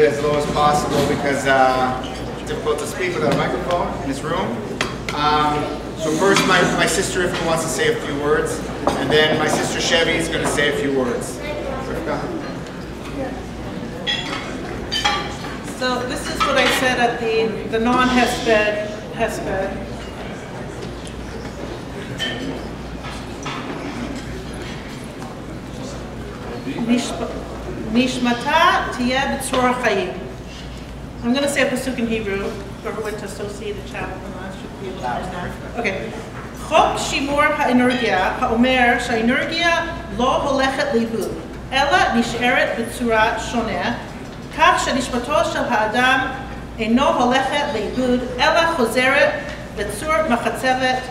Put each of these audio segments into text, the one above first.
it as low as possible because uh, it's difficult to speak without a microphone in this room. Um, so first, my, my sister Rivka wants to say a few words, and then my sister Chevy is going to say a few words. So this is what I said at the, the non-Hesped, Hesped. Nishma- Nishmata I'm going to say a pasuk in Hebrew. Whoever went to Associated Chapel from last should be able to understand. Okay. Chok Shimor Ha'energia Ha'omer Sha'energia Lo Holechet Libu ella Nish'eret B'tzura Shoneh Kach Sha'nishmato Shel Ha'adam Eno Holechet Libud ella Chozeret B'tzur machatzevet.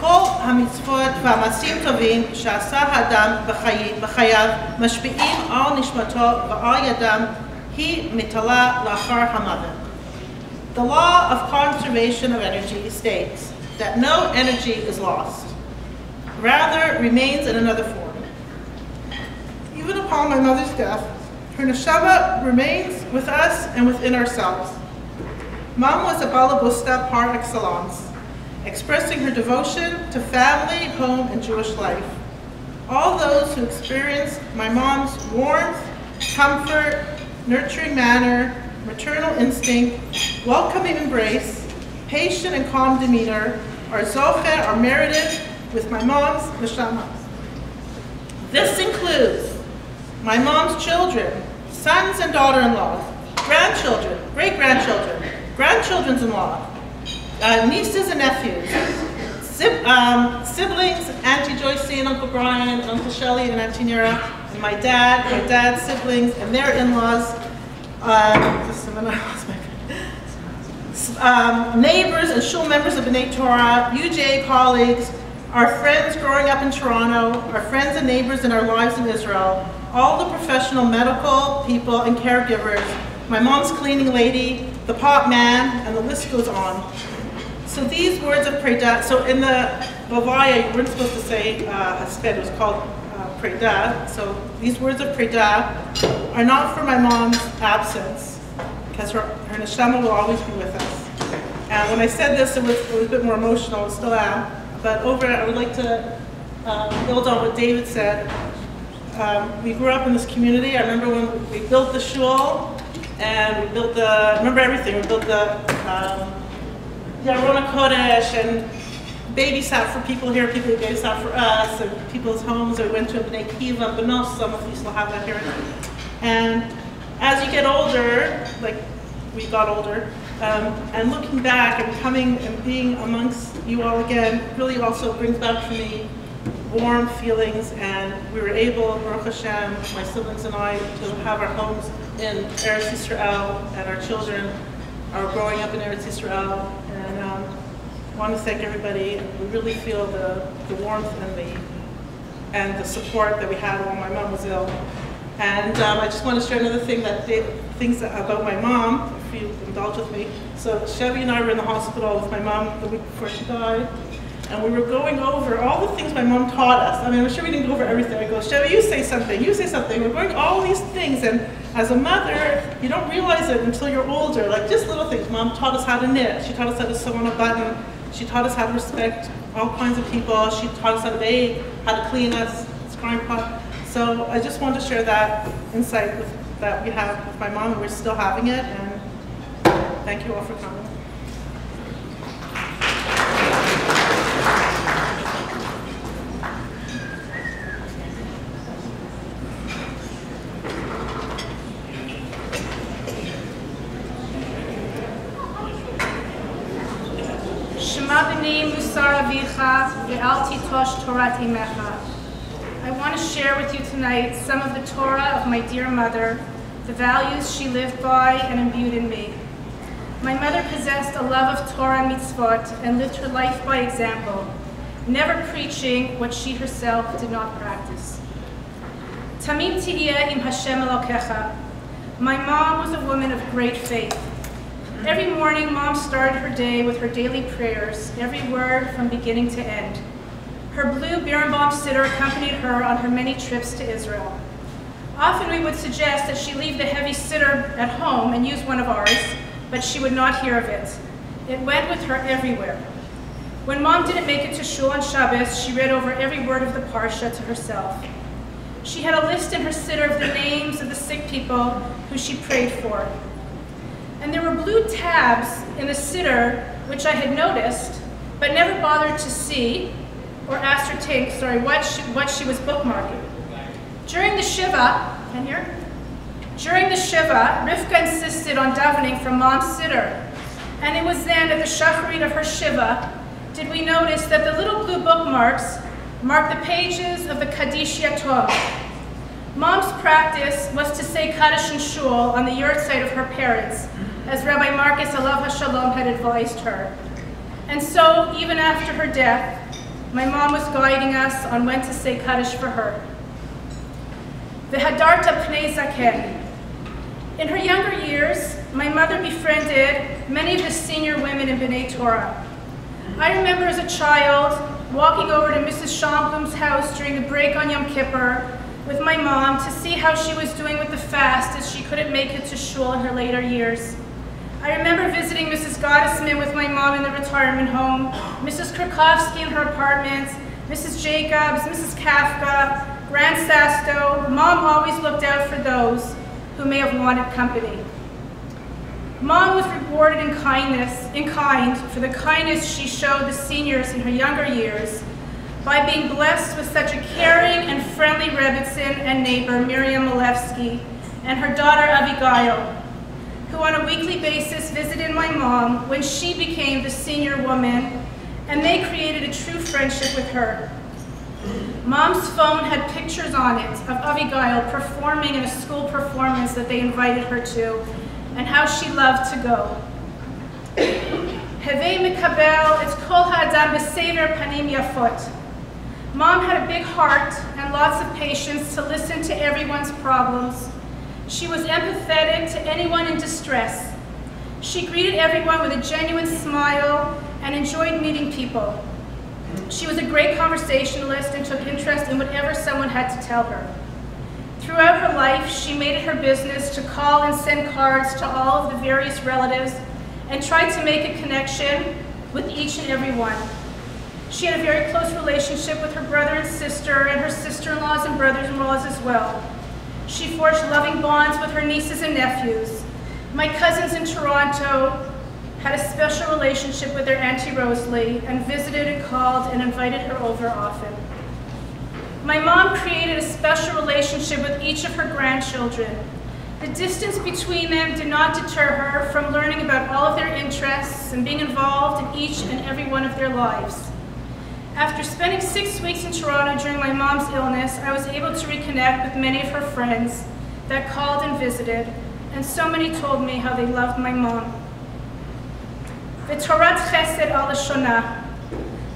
כל המצוות והמעשים טובים שעשה האדם בחי, בחייו משפיעים על נשמתו ועל ידם, היא מתעלה לאחר המוות. The law of conservation of energy states that no energy is lost, rather remains in another form. Even upon my mother's death, her neshama remains with us and within ourselves. Mom was a balabusta par excellence, expressing her devotion to family, home, and Jewish life. All those who experienced my mom's warmth, comfort, nurturing manner, maternal instinct, welcoming embrace, patient and calm demeanor are zocher are merited with my mom's neshama. This includes my mom's children, sons and daughter-in-laws, grandchildren, great-grandchildren, grandchildren's-in-law, uh, nieces and nephews, um, siblings, Auntie Joycey and Uncle Brian, Uncle Shelley and Auntie Nira, and my dad, my dad's siblings, and their in-laws. Um, um, neighbors and shul members of B'nai Torah, UJ colleagues, our friends growing up in Toronto, our friends and neighbors in our lives in Israel, all the professional medical people and caregivers, my mom's cleaning lady, the pot man, and the list goes on. So these words of Preda, so in the Bavaya, you weren't supposed to say uh, it was called uh, Preda. So these words of Preda are not for my mom's absence, because her, her neshama will always be with us. And when I said this, it was, it was a bit more emotional, still am. But over, I would like to um, build on what David said. Um, we grew up in this community. I remember when we built the shul, and we built the, remember everything. We built the um, Yarona Kodesh, and babysat for people here, people who babysat for us, and people's homes. We went to Bnei Akiva, Benos, some of you still have that here. And as you get older, like we got older, um, and looking back and coming and being amongst you all again really also brings back for me warm feelings and we were able, Baruch Hashem, my siblings and I, to have our homes in Eretz Yisrael and our children are growing up in Eretz Israel. and um, I want to thank everybody. We really feel the, the warmth and the and the support that we had while my mom was ill. And um, I just want to share another thing that they, things about my mom, if you indulge with me. So Chevy and I were in the hospital with my mom the week before she died, and we were going over all the things my mom taught us. I mean, I'm sure we didn't go over everything. I go, Chevy, you say something, you say something. We're going all these things, and as a mother, you don't realize it until you're older. Like just little things. Mom taught us how to knit. She taught us how to sew on a button. She taught us how to respect all kinds of people. She taught us how to bathe, how to clean us, scrying pot. So I just wanted to share that insight with, that we have with my mom, and we're still having it. And thank you all for coming. I want to share with you tonight some of the Torah of my dear mother, the values she lived by and imbued in me. My mother possessed a love of Torah and mitzvot and lived her life by example, never preaching what she herself did not practice. Tamim tihiyeh im Hashem Elokecha. My mom was a woman of great faith. Every morning, mom started her day with her daily prayers, every word from beginning to end. Her blue Birnbaum siddur accompanied her on her many trips to Israel. Often we would suggest that she leave the heavy siddur at home and use one of ours, but she would not hear of it. It went with her everywhere. When mom didn't make it to shul on Shabbos, she read over every word of the parsha to herself. She had a list in her siddur of the names of the sick people who she prayed for. And there were blue tabs in the siddur, which I had noticed, but never bothered to see or ascertain, sorry, what she, what she was bookmarking. During the Shiva, can you hear? During the Shiva, Rivka insisted on davening from Mom's siddur, And it was then at the Shacharit of her Shiva did we notice that the little blue bookmarks mark the pages of the Kaddish Yatom. Mom's practice was to say Kaddish in shul on the yahrzeit of her parents, as Rabbi Marcus Alav HaShalom had advised her. And so, even after her death, my mom was guiding us on when to say Kaddish for her. V'hadarta pnei zaken. In her younger years, my mother befriended many of the senior women in B'nai Torah. I remember as a child walking over to Mrs. Schomblum's house during the break on Yom Kippur with my mom to see how she was doing with the fast as she couldn't make it to shul in her later years. I remember visiting Mrs. Gottesman with my mom in the retirement home, Mrs. Krakowski in her apartments, Mrs. Jacobs, Mrs. Kafka, Grand Sasto, Mom always looked out for those who may have wanted company. Mom was rewarded in kindness, in kind, for the kindness she showed the seniors in her younger years by being blessed with such a caring and friendly Rebbitzin and neighbor, Miriam Malevsky, and her daughter, Abigail, who on a weekly basis visited my mom when she became the senior woman, and they created a true friendship with her. Mom's phone had pictures on it of Abigail performing in a school performance that they invited her to, and how she loved to go. Heve mikabel et kol ha'adam b'sever panim yafot. Mom had a big heart and lots of patience to listen to everyone's problems. She was empathetic to anyone in distress. She greeted everyone with a genuine smile and enjoyed meeting people. She was a great conversationalist and took interest in whatever someone had to tell her. Throughout her life, she made it her business to call and send cards to all of the various relatives and tried to make a connection with each and every one. She had a very close relationship with her brother and sister and her sister-in-laws and brothers-in-laws as well. She forged loving bonds with her nieces and nephews. My cousins in Toronto had a special relationship with their Auntie Rosalie and visited and called and invited her over often. My mom created a special relationship with each of her grandchildren. The distance between them did not deter her from learning about all of their interests and being involved in each and every one of their lives. After spending six weeks in Toronto during my mom's illness, I was able to reconnect with many of her friends that called and visited, and so many told me how they loved my mom. Chesed al.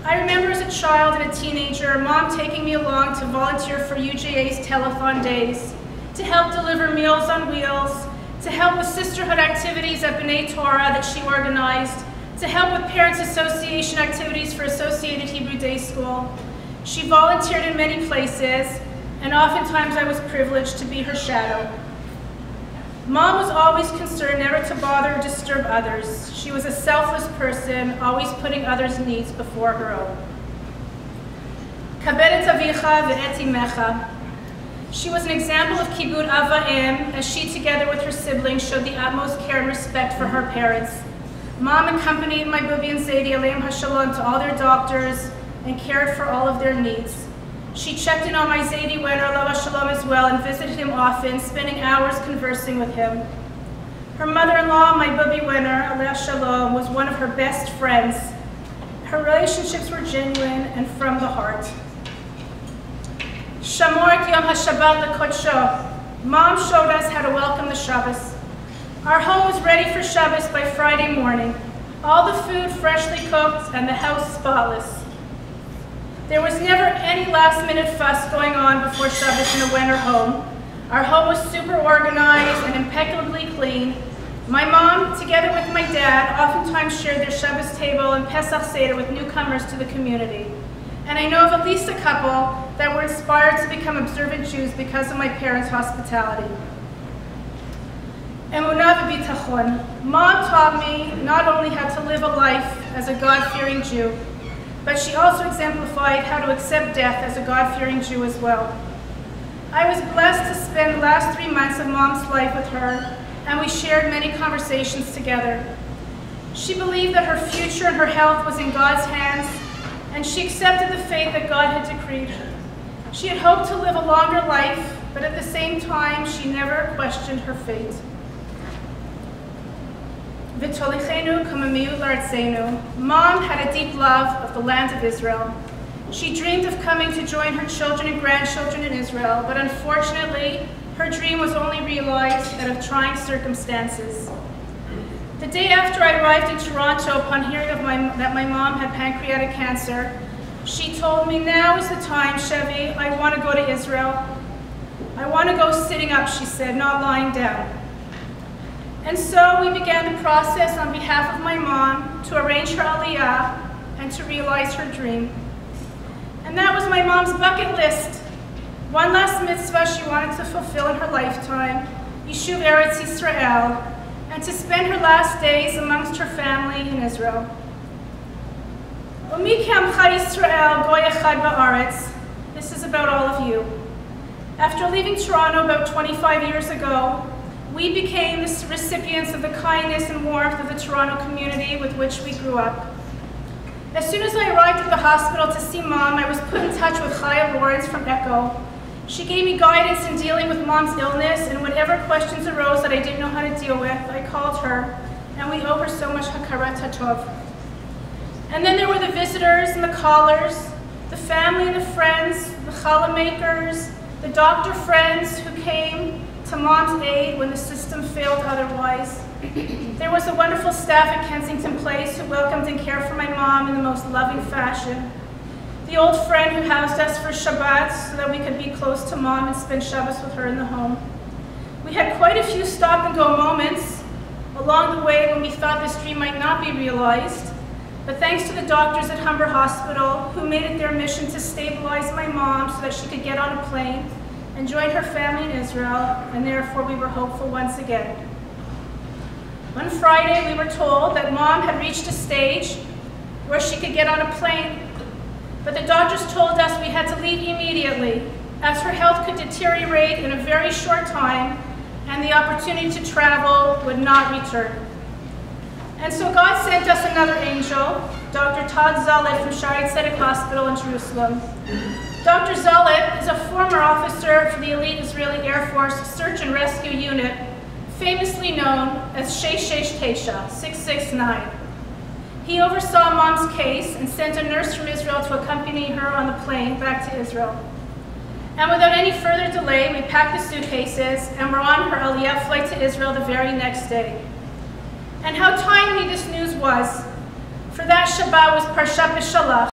I remember as a child and a teenager, mom taking me along to volunteer for UJA's telethon days, to help deliver meals on wheels, to help with sisterhood activities at B'nai Torah that she organized, to help with Parents Association activities for Associated Hebrew Day School. She volunteered in many places, and oftentimes I was privileged to be her shadow. Mom was always concerned never to bother or disturb others. She was a selfless person, always putting others' needs before her own. Kabedet avicha ve'eti mecha. She was an example of kibbud ava'im, as she, together with her siblings, showed the utmost care and respect for her parents. Mom accompanied my Bubi and Zaidi Aleim Hashalom to all their doctors and cared for all of their needs. She checked in on my Zaidi when Alav Shalom, as well and visited him often, spending hours conversing with him. Her mother-in-law, my Bubi Wenner, Alav Shalom, was one of her best friends. Her relationships were genuine and from the heart. Shamor Yom HaShabbat. Mom showed us how to welcome the Shabbos. Our home was ready for Shabbos by Friday morning. All the food freshly cooked and the house spotless. There was never any last minute fuss going on before Shabbos in the Wenner home. Our home was super organized and impeccably clean. My mom, together with my dad, oftentimes shared their Shabbos table and Pesach Seder with newcomers to the community. And I know of at least a couple that were inspired to become observant Jews because of my parents' hospitality. Emunah v'bitachon. Mom taught me not only how to live a life as a God-fearing Jew, but she also exemplified how to accept death as a God-fearing Jew as well. I was blessed to spend the last three months of Mom's life with her, and we shared many conversations together. She believed that her future and her health was in God's hands, and she accepted the fate that God had decreed. Her. She had hoped to live a longer life, but at the same time, she never questioned her fate. Mom had a deep love of the land of Israel. She dreamed of coming to join her children and grandchildren in Israel, but unfortunately, her dream was only realized out of trying circumstances. The day after I arrived in Toronto upon hearing of my, that my mom had pancreatic cancer, she told me, now is the time, Chevy, I want to go to Israel. I want to go sitting up, she said, not lying down. And so we began the process on behalf of my mom to arrange her aliyah and to realize her dream. And that was my mom's bucket list. One last mitzvah she wanted to fulfill in her lifetime, Yishuv Eretz Yisrael, and to spend her last days amongst her family in Israel. This is about all of you. After leaving Toronto about 25 years ago, we became the recipients of the kindness and warmth of the Toronto community with which we grew up. As soon as I arrived at the hospital to see mom, I was put in touch with Chaya Lawrence from ECHO. She gave me guidance in dealing with mom's illness, and whenever questions arose that I didn't know how to deal with, I called her, and we owe her so much hakarat hatov. And then there were the visitors and the callers, the family and the friends, the challah makers, the doctor friends who came to mom's aid when the. There was a wonderful staff at Kensington Place who welcomed and cared for my mom in the most loving fashion. The old friend who housed us for Shabbat so that we could be close to mom and spend Shabbos with her in the home. We had quite a few stop and go moments along the way when we thought this dream might not be realized. But thanks to the doctors at Humber Hospital who made it their mission to stabilize my mom so that she could get on a plane and join her family in Israel, and therefore we were hopeful once again. One Friday, we were told that mom had reached a stage where she could get on a plane, but the doctors told us we had to leave immediately, as her health could deteriorate in a very short time, and the opportunity to travel would not return. And so God sent us another angel, Dr. Todd Zalut from Shaare Zedek Hospital in Jerusalem. Dr. Zalut is a former officer for the elite Israeli Air Force Search and Rescue Unit, famously known as Sheshesh Tesha, 669. He oversaw mom's case and sent a nurse from Israel to accompany her on the plane back to Israel. And without any further delay, we packed the suitcases and were on her Aliyah flight to Israel the very next day. And how timely this news was, for that Shabbat was Parshat Beshalach,